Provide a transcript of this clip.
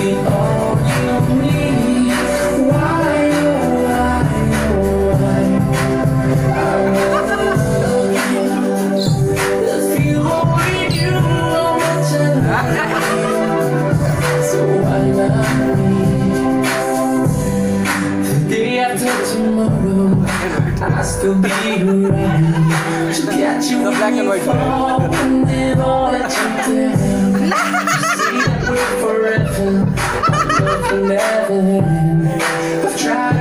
be all tomorrow I'll still be around To get you the black and white fall And all you See that we're forever I've tried